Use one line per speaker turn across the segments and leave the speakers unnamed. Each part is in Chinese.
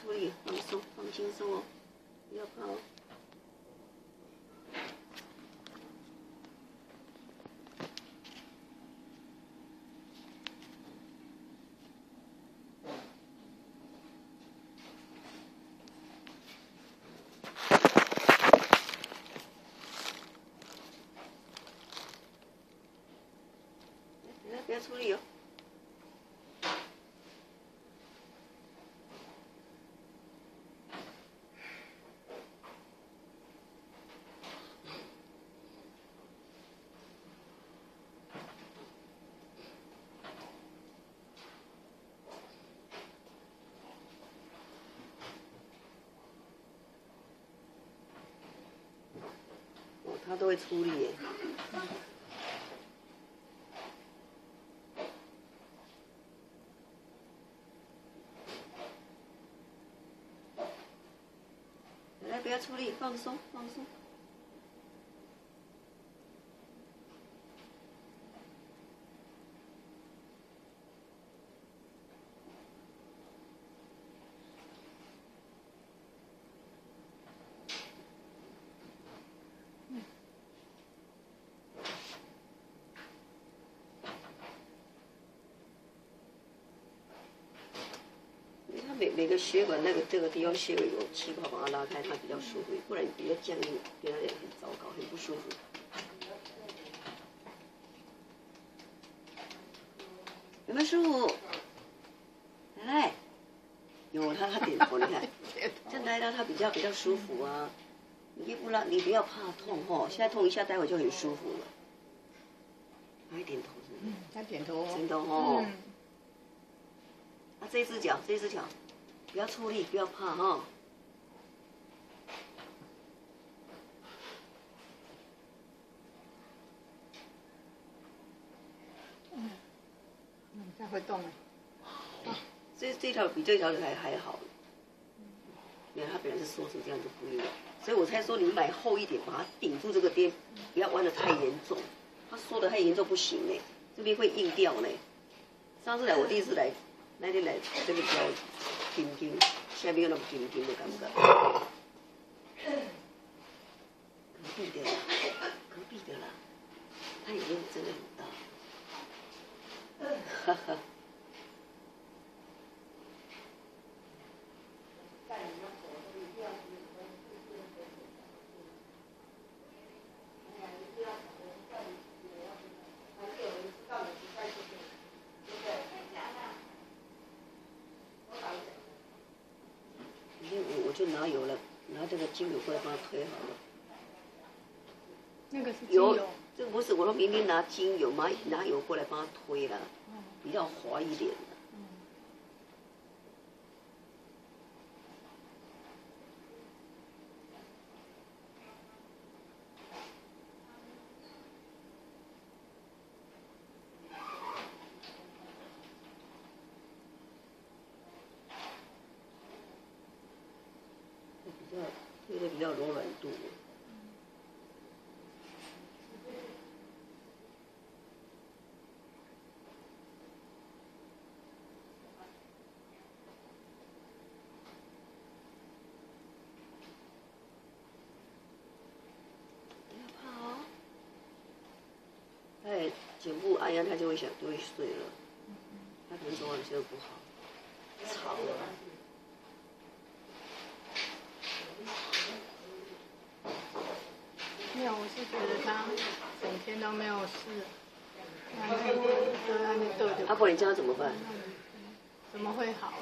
处理，放松，放轻松哦，不要怕哦。来，不要处理哦。都会处理。来，不要出力，放松，放松。每每个血管那个这个地方血管有气泡，把它拉开，它比较舒服，不然比较僵硬，对它也很糟糕，很不舒服。有没有舒服？来来，有他他点头，你看，这样来到他比较比较舒服啊。你不拉，你不要怕痛哦，现在痛一下，待会就很舒服了。还点头是不是？
他点头哦。
真的哦。
嗯，
啊，这只脚，这只脚，不要出力，不要怕哈。
嗯，它会动了。
这这条比这条还还好，因为它本来是缩成这样就不一样，所以我才说你买厚一点，把它顶住这个边，不要弯的太严重。它缩的太严重不行呢，这边会硬掉呢。上次来我第一次来，那天来这个比较紧紧，下面有那么紧紧的感觉。隔壁的啦，隔壁的啦，它眼睛真的很大。哈哈。明天我我就拿油了，拿这个精油过来帮他推好了。
那个是精
油
油。，
这个不是，我说明明拿精油，拿拿油过来帮他推了，比较滑一点的。比较推的比较柔软度。不要怕哦。哎，颈部按压他就会想就会碎了，他可能昨晚睡得不好，吵了。
没有，我是觉得他整天都没有事。
阿婆，你叫他怎么办？
怎么会好？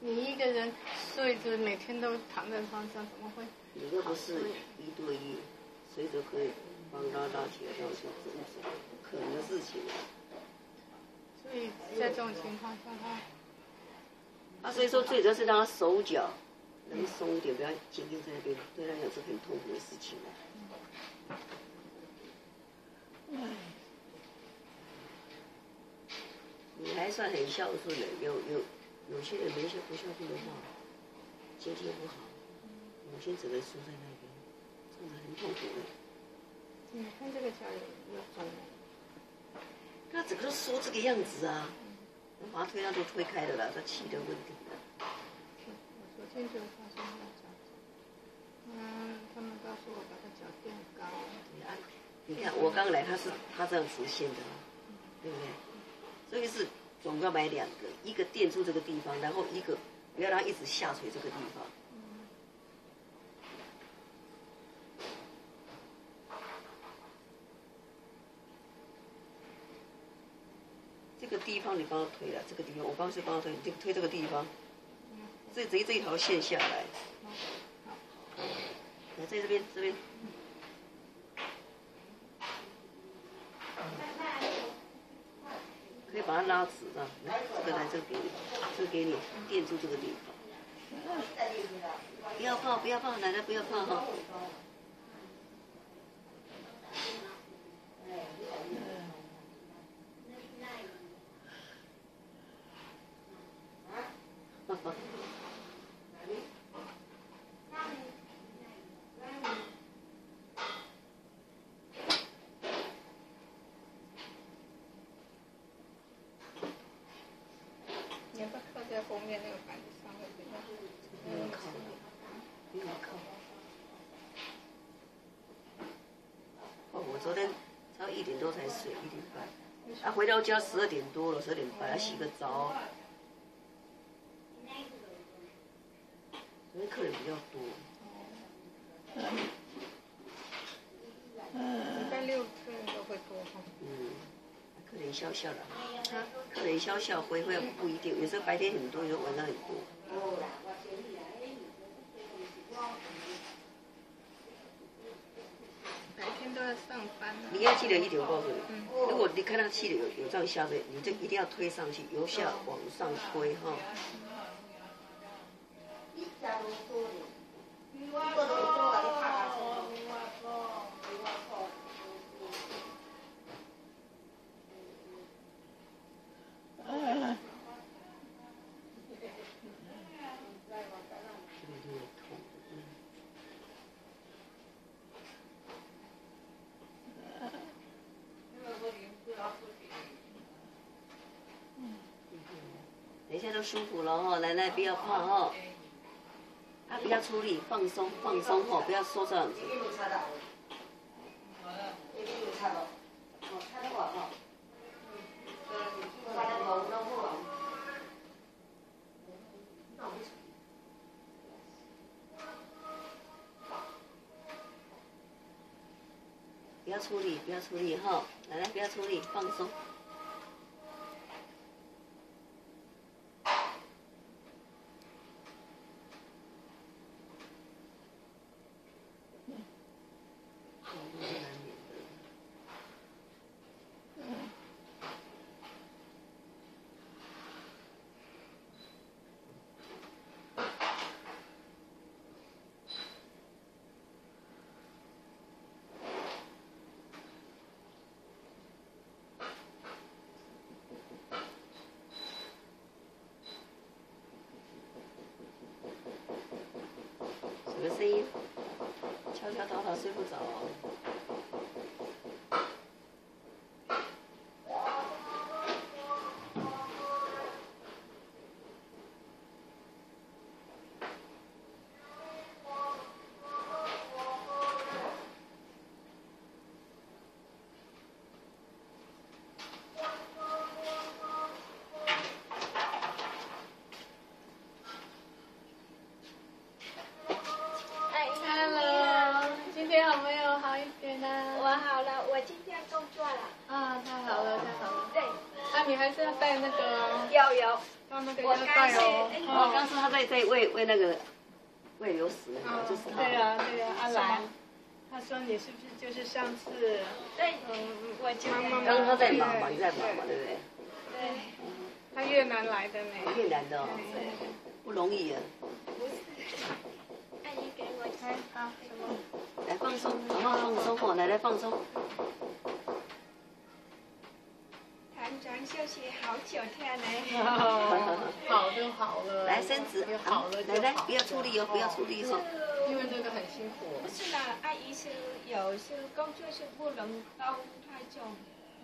你一个人睡着，每天都躺在床上，怎么会？
你又不是一对一，随时可以帮他拉起来，这样是怎么可能的事情？
所以在这种情况下，他
啊，所以说最主要是让他手脚能松一点，不要紧紧在那边，对他来讲是很痛苦的事情啊。你还算很孝顺的，有有有些人没些不孝顺的话，心情不好，母亲只能输在那边，这样子很痛苦的。
你看这个脚也也肿了，
他整个都说这个样子啊，把他推上都推开了啦，他气的问题。嗯，他们告诉
我把他脚垫高，你看，你看
我刚来他是他这样直现的，对不对？所以是总要买两个，一个垫住这个地方，然后一个不要让它一直下垂这个地方。地方你帮他推了，这个地方我刚是帮他推，你推这个地方，这直接这一条线下来，来在这边这边。可以把它拉直的，来，这个来，这个给你，这个给你垫住这个地方。不要怕，不要怕，奶奶不要怕哈。
你要不要靠在后面那个板子上会比较
不要靠，不要靠。哦，我昨天才一点多才睡，一点半。啊，回到家十二点多了，十二点半要洗个澡。因为客人比较多。
礼拜六客人都会多哈。
嗯，客人笑笑的，客人笑笑回会不一定，有时候白天很多，有时候晚上很多。
白天都要上班啊。
你要记得一点，我告诉你，如果你看到气流有有这样下坠，你就一定要推上去，由下往上推哈。一下都舒服了哈，奶奶不要怕哈。啊，不要出力，放松放松哈，不要说这样子。不要出力，不要出力哈，奶奶不要出力，放松。有个声音？敲敲打打睡不着
你还是要带那个，
有有，
要那个
我
要带哦。
刚是
哦，刚说他在在喂喂那个喂流食那个，就是他。
对啊，对啊，阿兰，他说你是不是就是上次，
对，
嗯，
我
妈妈
刚刚他在忙嘛，你在忙嘛，对不对？
对，
他越南来的呢。
越南的哦，不容易啊。
不是，阿姨给我
哎，好，什么？
来放松，好好放松我，奶奶放松。
好九天呢。
好就好了。
来伸直，
好了就
奶奶不要出力哦，不要出力哦。
因为那个很辛苦
不。是啦，阿姨是有些工作是不能高太重，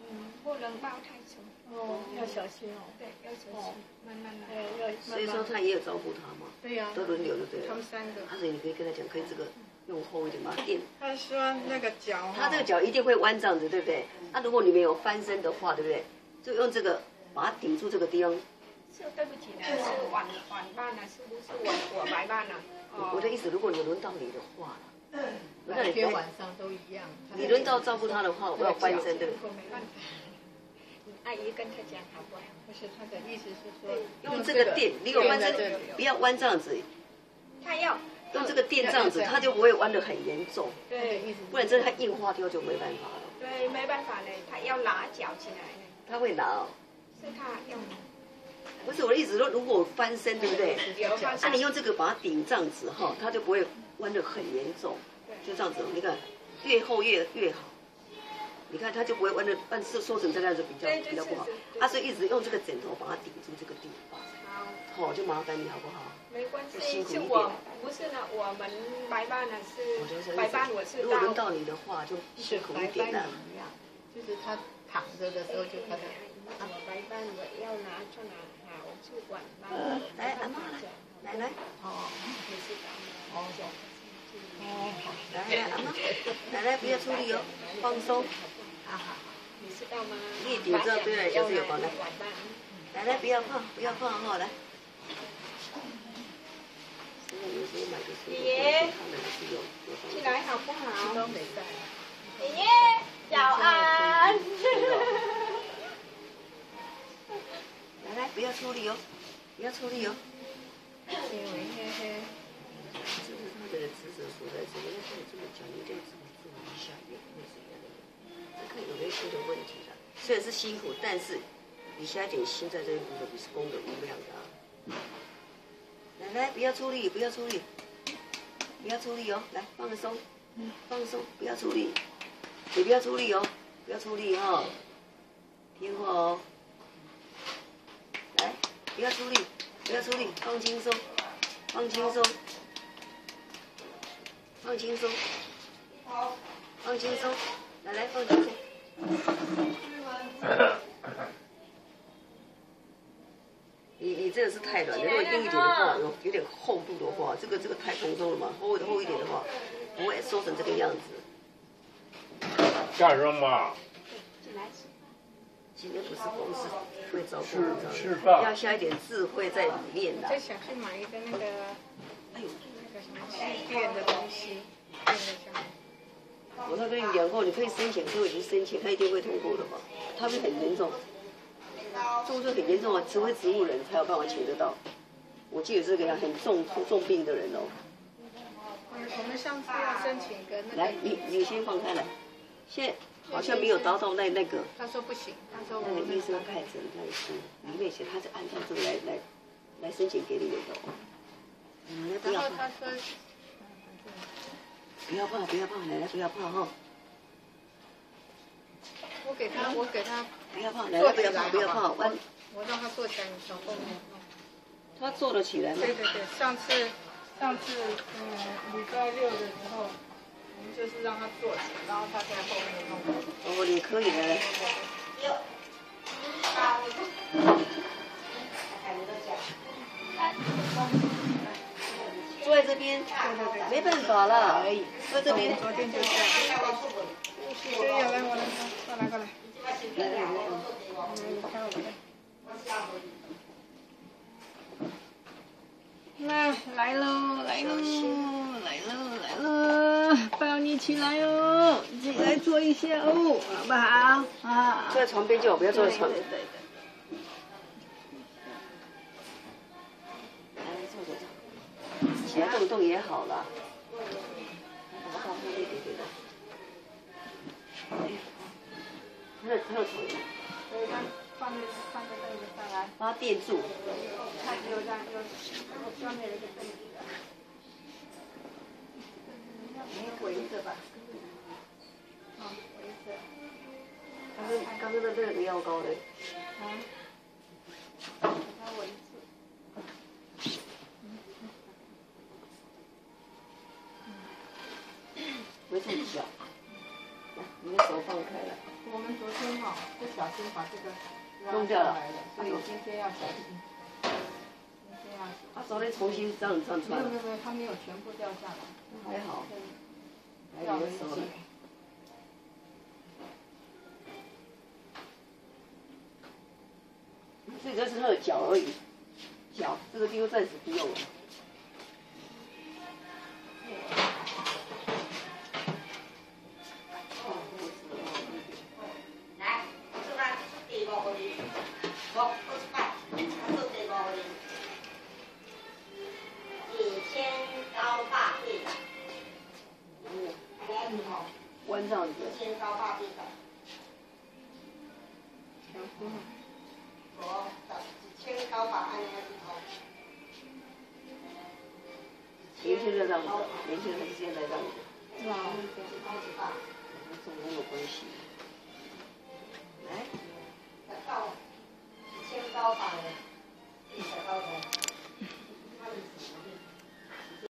嗯，不能抱太重。
哦，要小心哦。
对，要小心，慢慢来。
对，要
所以。说他也有照顾他嘛，
对呀、
都轮流的对
他。们三个。
他所以你可以跟他讲，可以这个用厚一点把它垫。
他说那个脚，
他这个脚一定会弯这样子，对不对？那如果你没有翻身的话，对不对？就用这个把它顶住这个地方。
是对不起呢，是晚晚班呢，是不是我我白班呢？哦
我的意思，如果你轮到你的话，轮到
白
你
天晚上都一样。
你轮到照顾他的话，我要翻身，对不对？
我没办法。阿姨跟他讲好不好？
不是他的意思是说，
用这个垫，你有翻身不要弯这样子，
他要
用这个垫这样子，他就不会弯得很严重，
对
不然真的他硬化掉就没办法了。
对，没办法嘞，他要拿脚起来呢，
他会拿不是我的意思说，如果我翻身，对不对？那、你用这个把它顶这样子哈，它就不会弯得很严重，就这样子，你看越厚越越好。你看它就不会弯的弯是缩成这个样子比较比较不好
是是。对
啊，所以一直用这个枕头把它顶住这个地方，
好，
就麻烦你好不好？
没关系，
辛苦一点
是我不是呢，我们白班呢是白班，我是
如果轮到你的话，就辛苦一点了。
就是他躺着的时候就他的。
来，阿妈来，来来，
哦？哦
来来，阿妈，奶奶，不要出力哦，放松。
好好好。
你知道吗？
你顶这边来就是有帮的
晚班。
来来，不要怕，不要怕哈，来。现在有时候买的水果，他们是有有帮
起来好不好？爷爷，早安。
来来，不要出力哦，不要出力哦。
因为嘿嘿，
这是他的职责所在，这个要跟你这么讲？你得自己注意一下，也不会怎样的。这看有没有新的问题啦。虽然是辛苦，但是你下一点心在这边读的，你是功德无量的、啊。来来，不要出力，不要出力，不要出力哦，来放松，放松，不要出力，你不要出力哦，不要出力哈、哦，听话哦。来，不要出力，不要出力，放轻松，放轻松，放轻松，放轻松，来来放轻松。你你这个是太软了，如果硬一点的话，有有点厚度的话，这个这个太蓬松了嘛，厚厚一点的话，不会缩成这个样子。
干什么？
今天不是公司会照顾你知道吗
吃饭
要下一点智慧在里面的
就。想去买一个那个
哎呦，
那个什么气垫的东西，垫在上面。
我都跟你讲过，你可以申请，就已经申请，他一定会通过的嘛。他会很严重，重症很严重啊，只会植物人才有办法请得到。我记得这个很重重病的人哦。
嗯，我们上次要申请跟那个来，，
你你先放开来，现在好像没有达到那那个。
他说不行，他说我
那个医生开诊那一书里面写，他是按照这个来来来申请给你们的哦。嗯，不要怕
他，说，
不要怕，不要怕，奶奶不要怕哈，
我给他，我给他
不要怕，奶奶不要怕，不要怕，我，
我让他坐起来，你手后面。
他坐得起来吗？
对对对，上次上次嗯礼拜六的时候，我们就是让他坐然后他在后面弄。
哦，你可以来来。坐在这边，没办法了，坐在这边。
昨天就这样。来，我来，过来过来。
来来来，
嗯，你看我的。那来喽，来喽，来喽，来喽！抱你起来哦，起来坐一下哦，好不好？啊
坐。在床边就好，不要坐在床。
对对对。
来来坐坐坐，起来动动也好了。好好，对对对的。哎呀，他的他的床，
所以他放在放在凳子上来，
把它垫住。
看有这样有有上面有一个凳子。
没围着吧？
哦，围着。
刚刚刚刚的那个腰高的，
啊。把它围住。
围住脚。来，你的手放开了。
我们昨天哈不小心把这个
弄掉了，
所以今天要小心。
昨天重新这样这样穿了
没有没，有没有，它没有全部掉下来，
还好，还有手了
截。。
所以这是他的脚而已，脚这个地方暂时不用了。
几千高坝
地的，嗯，哦，
几千，
年轻人在弄，年轻现在在弄，是吧？跟总工有
关系，来。